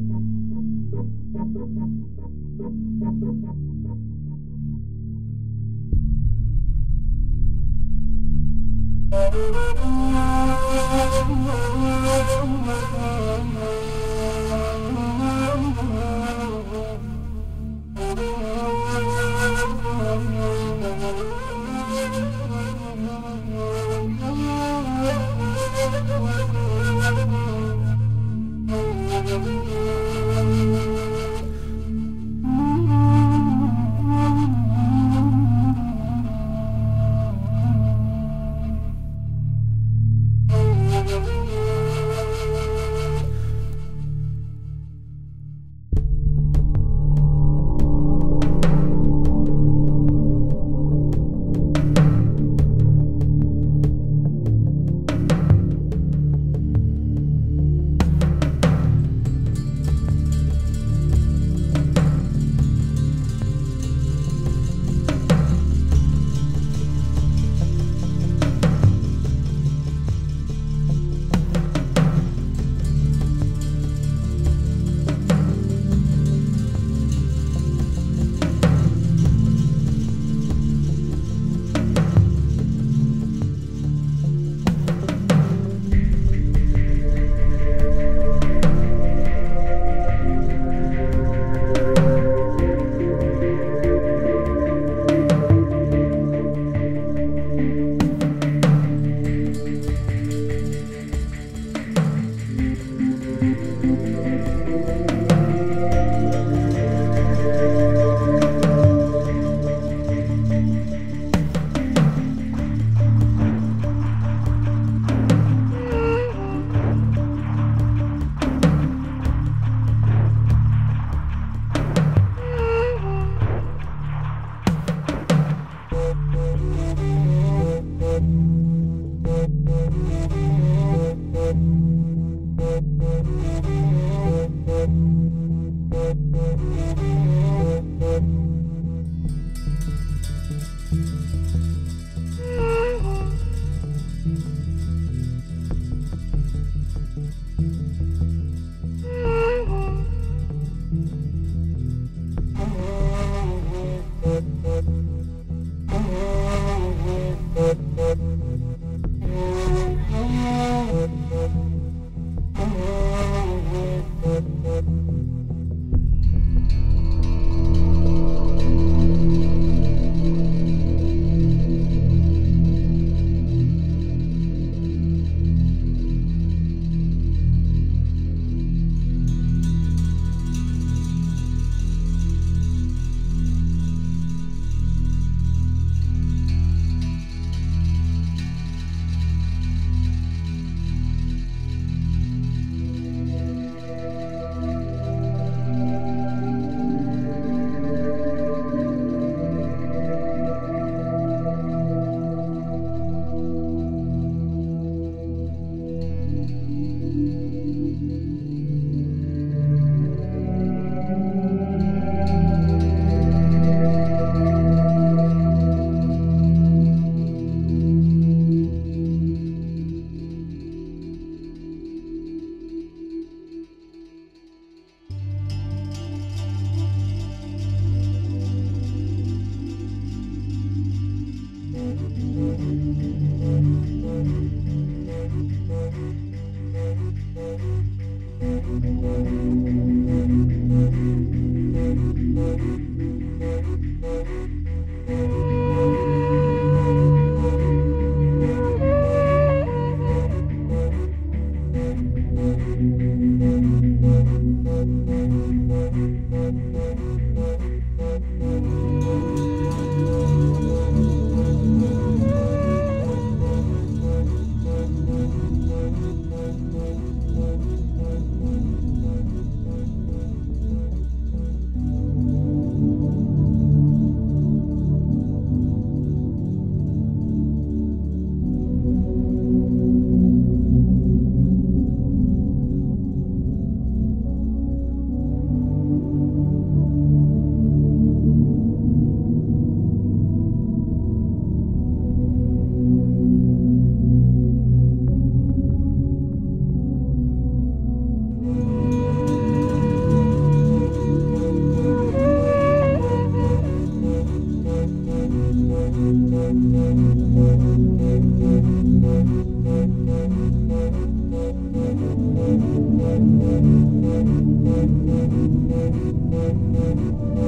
Oh, Thank you. Música